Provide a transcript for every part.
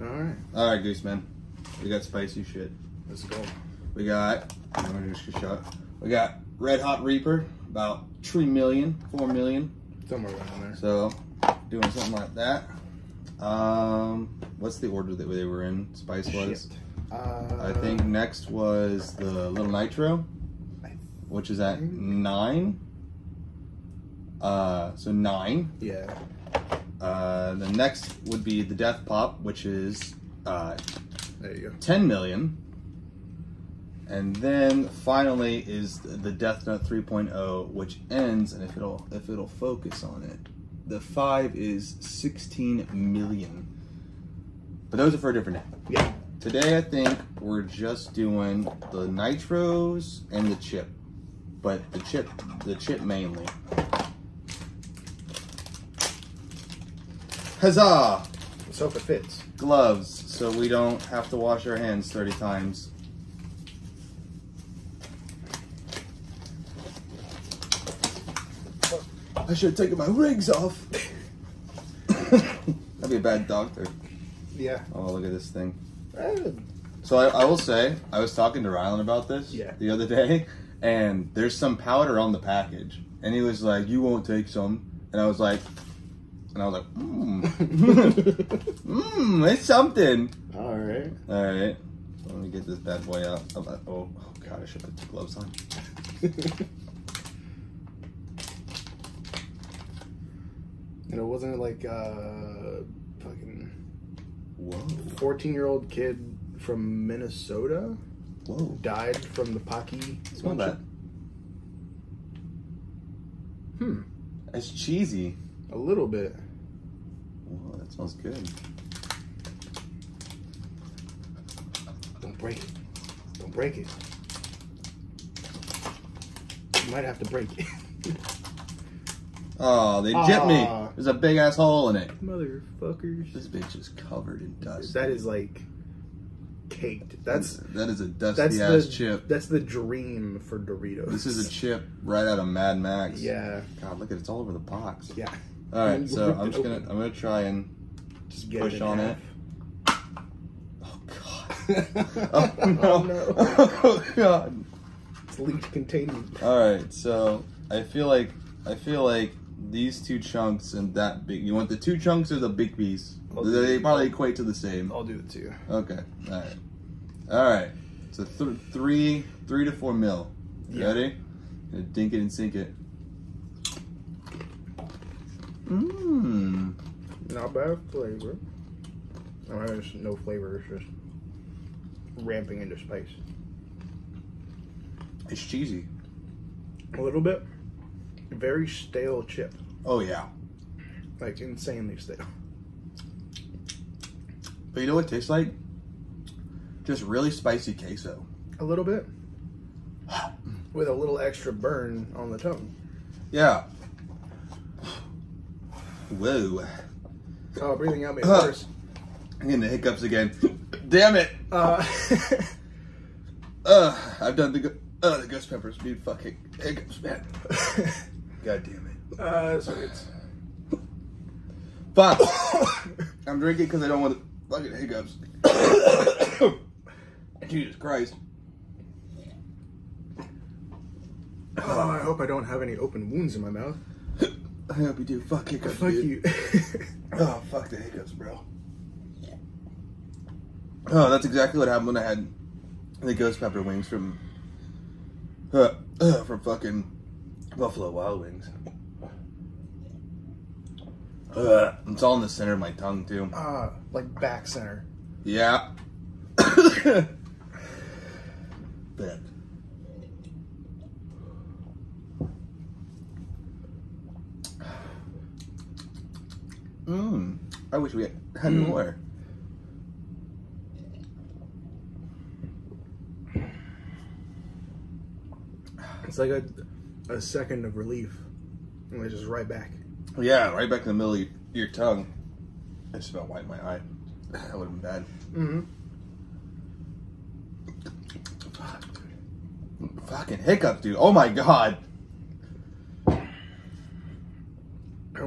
All right, All right, Gooseman. We got spicy shit. let's go. We got. I'm gonna just shot. We got Red Hot Reaper, about three million, four million. Somewhere around there. So doing something like that. Um, what's the order that they were in? Spice was. Shit. Uh, I think next was the Little Nitro, which is at nine. Uh, so nine. Yeah. Uh, the next would be the Death Pop, which is uh, There you go. 10 million. And then finally is the Death Nut 3.0, which ends, and if it'll if it'll focus on it, the five is 16 million. But those are for a different day. Yeah. Today I think we're just doing the nitros and the chip, but the chip the chip mainly. Huzzah! Hope it fits. gloves so we don't have to wash our hands 30 times. I should have taken my rings off. That'd be a bad doctor. Yeah. Oh, look at this thing. So I, I will say, I was talking to Rylan about this Yeah. the other day, and there's some powder on the package, and he was like, "You won't take some," and I was like, and I was like, "Mmm, mmm, it's something." All right. All right, so let me get this bad boy out. Oh, oh, oh god, I should put the gloves on. And it wasn't like uh fucking Whoa, 14 year old kid from Minnesota whoa, died from the Paqui. smell that. Hmm. It's cheesy. A little bit. Whoa, that smells good. Don't break it. Don't break it. You might have to break it. Oh, they jipped me. There's a big ass hole in it. Motherfuckers. This bitch is covered in dust. That is like caked. That's that is a dusty that's ass the chip. That's the dream for Doritos. This is a chip right out of Mad Max. yeah, God, look at it. It's all over the box. yeah. All right, so I'm just gonna. I'm gonna try and Just get push on half. it. Oh god. Oh no. Oh, no. Oh god. It's leech containing. All right, so I feel like I feel like these two chunks and that big. You want the two chunks or the big piece? They probably equate to the same. I'll do it too. Okay. All right. All right. So th- three, three to four mil. Yeah. Ready? Gonna dink it and sink it. Mmm. Not bad flavor. There's no flavor. It's just ramping into spice. It's cheesy. A little bit. Very stale chip. Oh yeah. Like insanely stale. But you know what it tastes like? Just really spicy queso. A little bit. With a little extra burn on the tongue. Yeah. Whoa. Oh, breathing out made it worse. I'm getting the hiccups again. Damn it. Uh, Uh, I've done the uh, the ghost peppers. Dude, fucking hiccups, man. God damn it. uh, so it's. Fuck. I'm drinking because I don't want the fucking hiccups. Jesus Christ. Oh, I hope I don't have any open wounds in my mouth. I hope you do. Fuck hiccups. Fuck dude. you. Oh, fuck the hiccups, bro. Oh, that's exactly what happened when I had the ghost pepper wings from uh, uh, from fucking Buffalo Wild Wings. Uh, it's all in the center of my tongue too. Ah, like back center. Yeah. Bet. Mmm. I wish we had, had Mm. more. It's like a, a second of relief. And it's just right back. Yeah, right back in the middle of your, your tongue. I just about wiped my eye. That would have been bad. Mm-hmm. Fuck, dude. Fucking hiccups, dude. Oh my god. I'm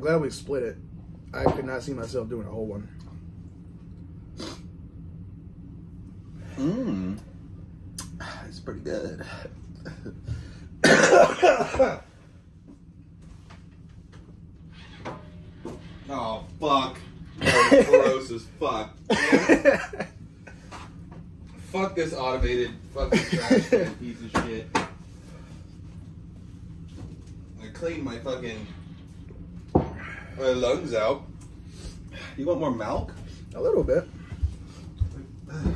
glad we split it. I could not see myself doing a whole one. Mmm. It's pretty good. oh, fuck. gross as fuck. fuck this automated fucking trash piece of shit. I cleaned my fucking my lungs out. You want more milk? A little bit.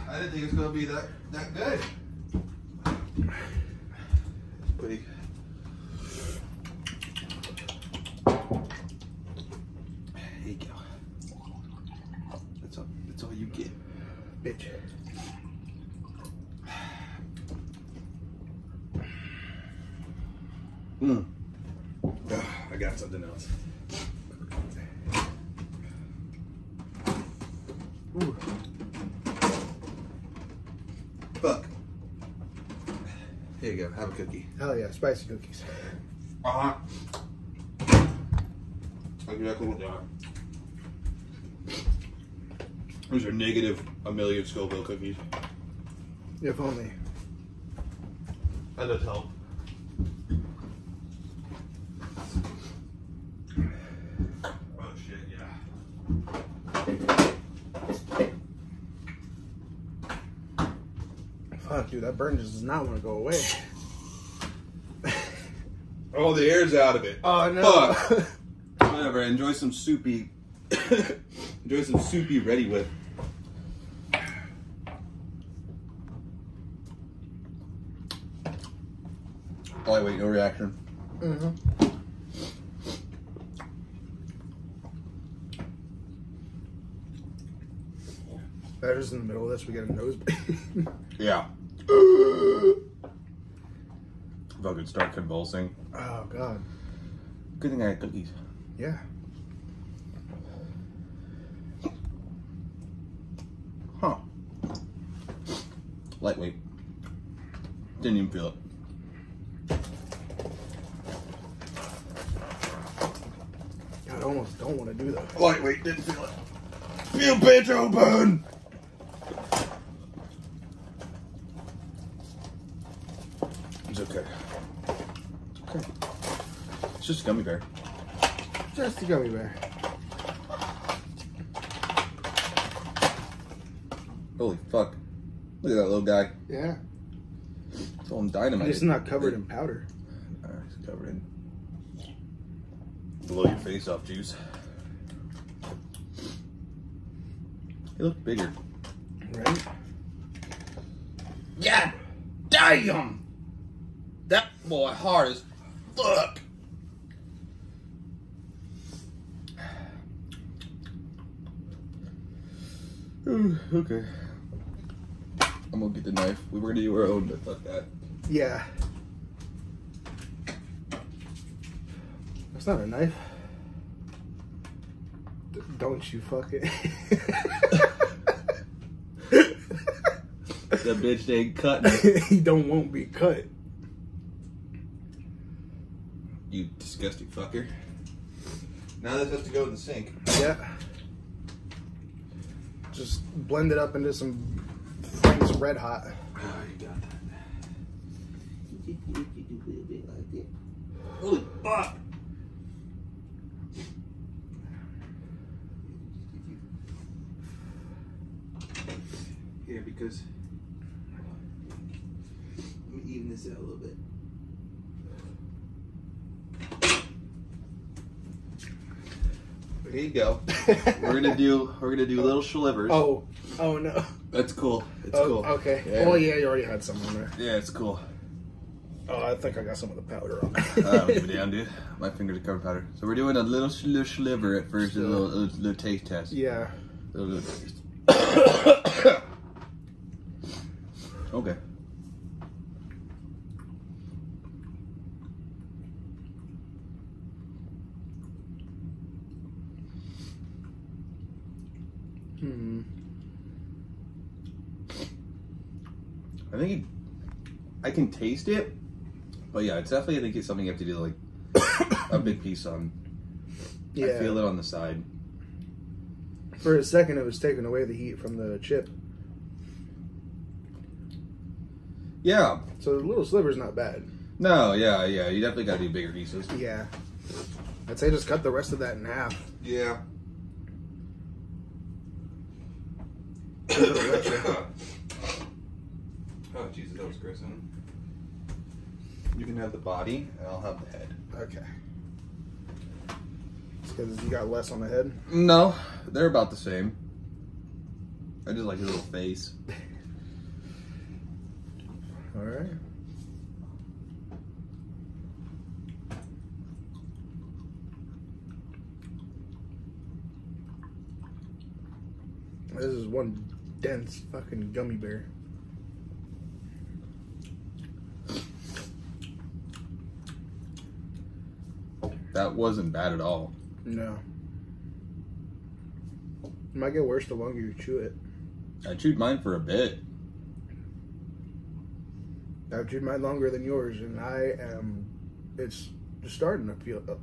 I didn't think it was gonna be that that good. Pretty. There you go. That's all. That's all you get. Bitch. Mm. I got something else. Ooh. Fuck. Here you go. Have a cookie. Hell yeah, spicy cookies. Uh huh. Exactly what they are. Those are negative a million Scoville cookies. If only. That does help. Oh shit, yeah. Dude, that burn just does not want to go away. Oh, the air's out of it. Oh no. Fuck. Whatever. Enjoy some soupy. enjoy some soupy ready with. Oh wait, no reaction. hmm That is in the middle of this. We get a nosebleed. Yeah. Fucking start convulsing. oh god. Good thing I had cookies. Yeah. Huh. Lightweight. Didn't even feel it. God, I almost don't want to do that. Lightweight, didn't feel it. You bitch open! It's okay. It's okay. It's just a gummy bear. Just a gummy bear. Holy fuck. Look at that little guy. Yeah. It's all dynamite. It's not covered in powder. Uh, it's covered in. Blow your face off juice. He looked bigger. Right? God damn! That boy hard as fuck. okay. I'm gonna get the knife. We were gonna do our own, but fuck that. Yeah. That's not a knife. D- Don't you fuck it. That bitch ain't cut. he don't won't be cut. You disgusting fucker. Now this has to go in the sink. Yeah. Just blend it up into some Frank's Red Hot. Oh, you got that. Holy fuck! Yeah, because let me even this out a little bit. Here you go. we're gonna do we're gonna do little slivers. oh, oh no. that's cool. It's Oh, cool. Okay. Yeah. Oh yeah, you already had some on there. Yeah, it's cool. Oh, I think I got some of the powder on. I don't give a damn, dude. My fingers are covered powder. So we're doing a little, sliver at first, a little, little, little taste test. yeah. Little, little taste. okay. Hmm. I think it, I can taste it, but yeah, it's definitely I think it's something you have to do like a big piece on. Yeah. I feel it on the side. For a second, it was taking away the heat from the chip. Yeah. So the little sliver's not bad. No, yeah, yeah. You definitely gotta do bigger pieces. Yeah. I'd say just cut the rest of that in half. Yeah. oh Jesus, that was gross. Huh? You can have the body, and I'll have the head. Okay. Because you got less on the head. No, they're about the same. I just like his little face. All right. This is one dense fucking gummy bear. That wasn't bad at all. No. It might get worse the longer you chew it. I chewed mine for a bit. I've chewed mine longer than yours, and I am. It's just starting to feel uh,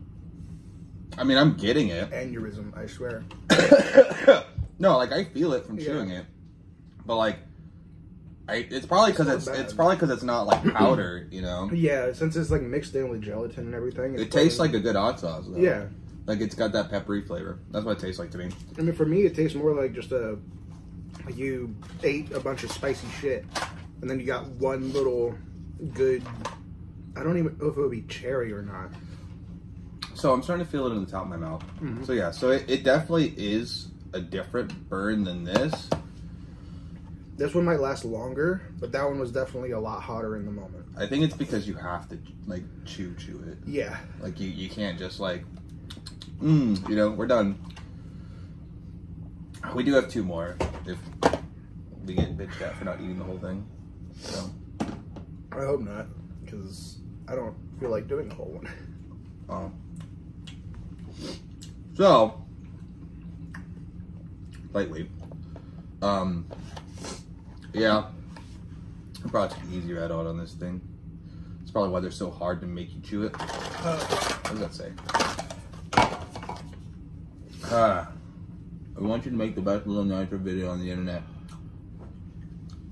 I mean, I'm getting it. aneurysm. I swear. no, like I feel it from Yeah. chewing it, but like, I it's probably because It's it's not it's probably because it's not like powder, you know. Yeah, since it's like mixed in with gelatin and everything. It tastes probably- like a good hot sauce. Though. Yeah, like it's got that peppery flavor. That's what it tastes like to me. I mean, for me, it tastes more like just a you ate a bunch of spicy shit, and then you got one little good. I don't even know if it would be cherry or not. So I'm starting to feel it in the top of my mouth. Mhm. So yeah, so it, it definitely is a different burn than this. This one might last longer, but that one was definitely a lot hotter in the moment. I think it's because you have to like chew chew it. Yeah, Like you, you can't just like, mm, you know, we're done. We do have two more if we get bitched at for not eating the whole thing. So, I hope not, because I don't feel like doing the whole one. um, so lightweight. Um, yeah, I probably took the easier add-on on this thing. It's probably why they're so hard to make you chew it. What does that say? Ah, I want you to make the best Little Nitro video on the internet.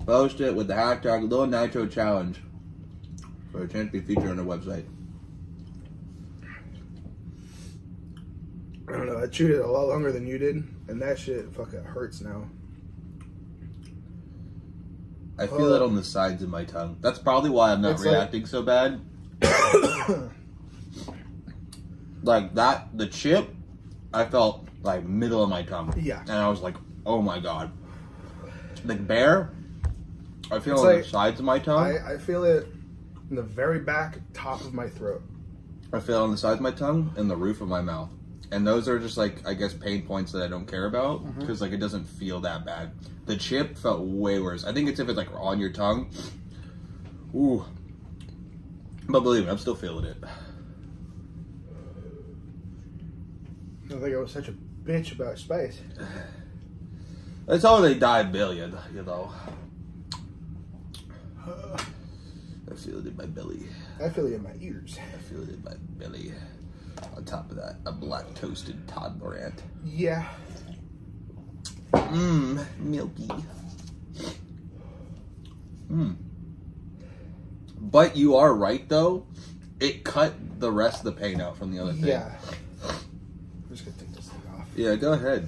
Post it with the hashtag Little Nitro Challenge for a chance to be featured on our website. I don't know. I chewed it a lot longer than you did, and that shit fucking hurts now. I feel it on the sides of my tongue. That's probably why I'm not like- reacting so bad. Like that, the chip, I felt like middle of my tongue. Yeah. And I was like, oh my god. The bear, I feel It's on like- the sides of my tongue. I, I feel it in the very back top of my throat. I feel it on the sides of my tongue and the roof of my mouth. And those are just like, I guess, pain points that I don't care about Mm-hmm. because like it doesn't feel that bad. The chip felt way worse. I think it's if it's like on your tongue. Ooh. But believe me, I'm still feeling it. I don't think I was such a bitch about space. That's how they die a billion, you know. I feel it in my belly. I feel it in my ears. I feel it in my belly. On top of that, a black toasted Todd Morant. Yeah. Mmm, milky. Mmm. But you are right though. It cut the rest of the pain out from the other thing. Yeah. I'm just gonna take this thing off. Yeah, go ahead.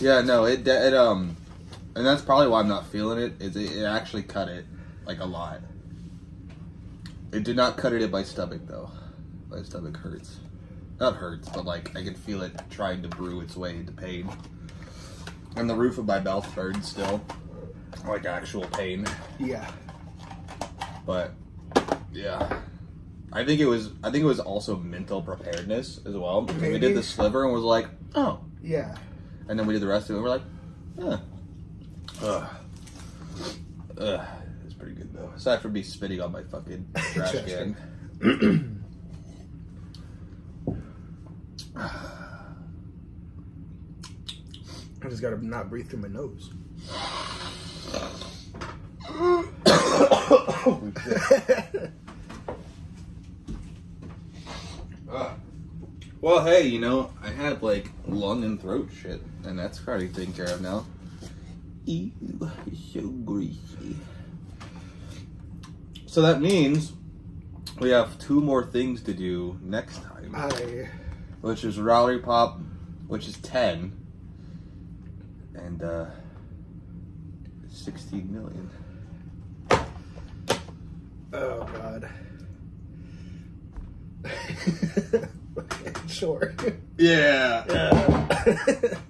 Yeah, no, it, it um, and that's probably why I'm not feeling it. Is it, it actually cut it like a lot. It did not cut it in my stomach though. My stomach hurts. Not hurts, but like I can feel it trying to brew its way into pain. And the roof of my mouth burns still, like actual pain. Yeah. But yeah, I think it was. I think it was also mental preparedness as well. Because we did the sliver and was like, oh, Yeah. and then we did the rest of it. and We're like, huh. Ugh. Ugh. It's pretty good though. Aside from me spitting on my fucking Trash can. I just gotta not breathe through my nose. Ugh. Well, hey, you know, I had like lung and throat shit, and that's probably taken care of now. Ew, it's so greasy. So that means we have two more things to do next time, I which is Rowdy Pop, which is 10, and uh, 16 million. oh god. okay, sure. Yeah. Yeah.